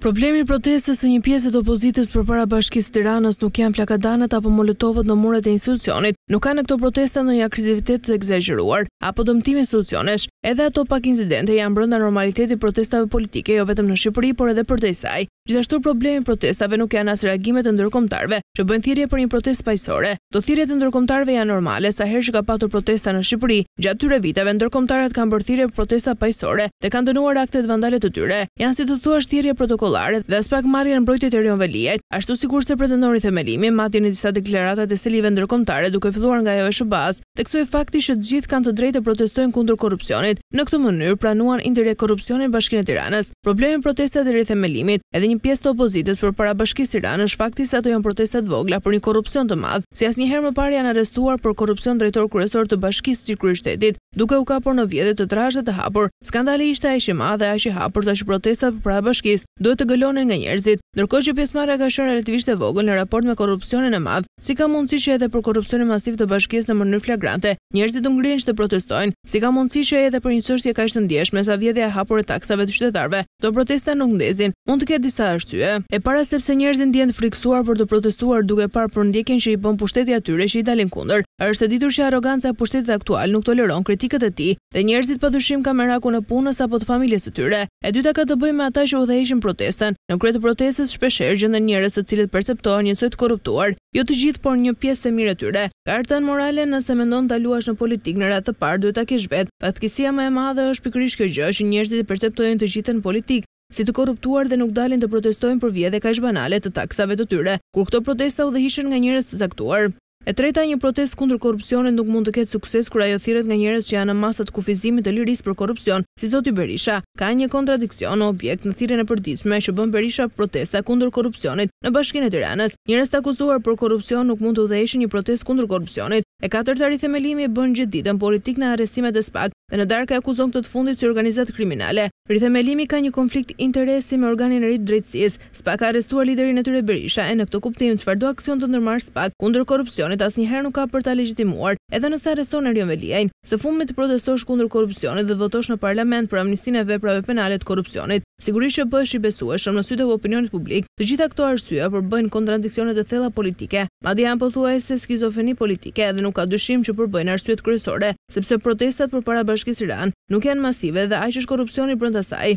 Problemi i protestës së një pjese të opozitës përpara Bashkisë së Tiranës nuk janë flakadanët apo molotovët në muret e institucionit, nuk ka në këto protesta ndonjë agresivitet të ekzagjeruar, apo dëmtim institucionesh. Edhe ato pak incidente janë brenda normalitetit të protestave politike jo vetëm në Shqipëri por edhe përtej saj. Gjithashtu problemi i protestave nuk janë as reagimet e ndërkombëtarëve, që bëjnë thirrje për një protestë paqësore. Do thirrjet e ndërkombëtarëve janë normale, sa herë që ka patur protesta në Shqipëri, gjatë këtyre viteve ndërkombëtarët kanë bërë thirrje për protesta paqësore dhe kanë dënuar aktet vandale të tyre. Janë si të thuash thirrje protokollare dhe aspak marrje në mbrojtje të Erion Veliajt, ashtu sikurse pretendon rithemelimi, madje në disa deklarata të selive ndërkombëtare duke filluar nga ajo e SHBA-së, theksohej fakti që të gjithë kanë të drejtë të protestojnë kundër korrupsionit. Në këtë mënyrë pranuan indirekt korrupsionin në Bashkinë e Tiranës. Problemi me protestat e rithemelimit, edhe një pjesë të opozitës përpara Bashkisë së Tiranës është fakti se ato janë protesta të vogla për një korrupsion të madh, si asnjëherë më parë janë arrestuar për korrupsion drejtorë kryesorë të bashkisë së kryeqytetit, duke u kapur në vjedhje të trashë dhe të hapur. Skandali ishte aq i madh dhe aq i hapur sa që protestat përpara bashkisë duhet të gëlonin nga njerëzit, ndërkohë që pjesëmarrja ka qenë relativisht e vogël në raport me korrupsionin e madh. Si ka mundësi që edhe për korrupsionin masiv të bashkisë në mënyrë flagrante, njerëzit nuk ngrihen që të protestojnë? Si ka mundësi që edhe për një çështje kaq të ndjeshme sa vjedhja e hapur e taksave të qytetarëve, këto protesta nuk ndezin? Mund të ketë disa arsye. E para sepse njerëzit ndjehen të frikësuar për të protestuar duke parë përndjekjen që i bën pushteti atyre që i dalin kundër. Është e ditur që arroganca e pushtetit aktual nuk toleron kritikët e tij. Dhe njerëzit padyshim kanë merakun e punës apo të familjes së tyre. E dyta ka të bëjë me ata që udhëheqin protestën. Në krye të protestës shpeshherë gjenden njerëz të cilët perceptohen njësoj të korruptuar, jo të gjithë por një pjesë e mirë e tyre. Kartën morale nëse mendon ta luash në politikë në radhë të parë duhet ta kesh vetë. Fatkeqësia më e madhe është pikërisht kjo gjë që njerëzit e perceptojnë të gjithën politikë. si të korruptuar dhe nuk dalin të protestojnë për vjedhje kaq banale të taksave të tyre, kur këto protesta udhëhiqen nga njerëz të caktuar. E treta, një protestë kundër korrupsionit nuk mund të ketë sukses kur ajo thirret nga njerëz që janë në masa të kufizimit të lirisë për korrupsion, si zoti Berisha. Ka një kontradiksion në objekt në thirrjen e përditshme që bën Berisha protesta kundër korrupsionit në Bashkinë e Tiranës. Njerëz të akuzuar për korrupsion nuk mund të udhëheqin një protestë kundër korrupsionit. E katërta, rithemelimi e bën gjithë ditën politikë me arrestimet e SPAK. dhe në darkë e akuzon këtë të fundit si organizatë kriminale. Rithemelimi ka një konflikt interesi me organin e ri të drejtësisë. SPAK ka arrestuar liderin e tyre Berisha e në këtë kuptim çfarëdo aksion të ndërmarrë SPAK kundër korrupsionit asnjëherë nuk ka për ta legjitimuar edhe nëse arreston Erion Veliajn. Së fundmi të protestosh kundër korrupsionit dhe të votosh në parlament për amnistinë e veprave penale të korrupsionit. Sigurisht që bëhesh i besueshëm në sytë e opinionit publik. Të gjitha këto arsye përbëjnë kontradiksione të thella politike, madje janë pothuajse skizofreni politike dhe nuk ka dyshim që përbëjnë arsyet kryesore se pse protestat përpara Bashkisë Tiranë nuk janë masive dhe aq është korrupsioni brenda saj.